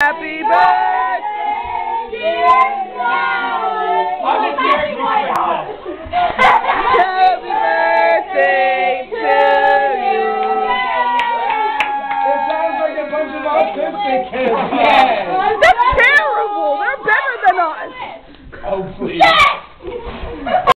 Happy birthday, dear flowers. Happy birthday to you. It sounds like a bunch of autistic kids. Yes. That's terrible. They're better than us. Oh, please. Yes.